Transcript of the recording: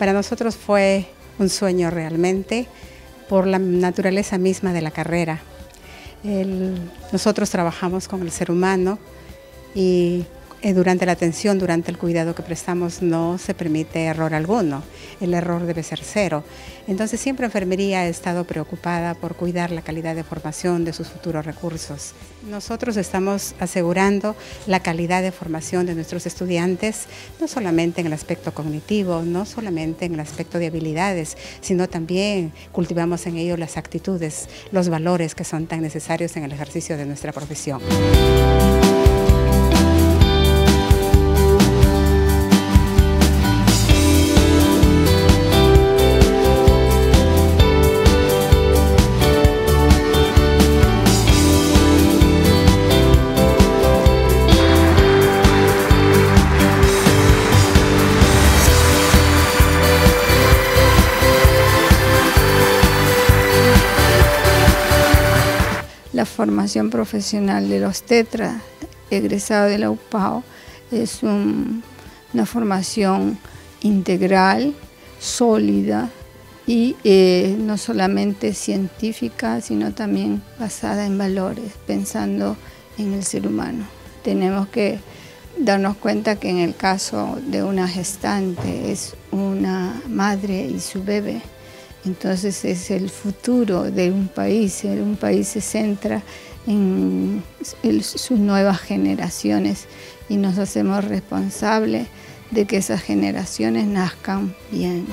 Para nosotros fue un sueño realmente por la naturaleza misma de la carrera. nosotros trabajamos con el ser humano y durante la atención, durante el cuidado que prestamos, no se permite error alguno. El error debe ser cero. Entonces, siempre enfermería ha estado preocupada por cuidar la calidad de formación de sus futuros recursos. Nosotros estamos asegurando la calidad de formación de nuestros estudiantes, no solamente en el aspecto cognitivo, no solamente en el aspecto de habilidades, sino también cultivamos en ellos las actitudes, los valores que son tan necesarios en el ejercicio de nuestra profesión. La formación profesional de los tetras egresados de la UPAO es una formación integral, sólida y eh, no solamente científica, sino también basada en valores, pensando en el ser humano. Tenemos que darnos cuenta que en el caso de una gestante es una madre y su bebé, entonces es el futuro de un país, un país se centra en sus nuevas generaciones y nos hacemos responsables de que esas generaciones nazcan bien.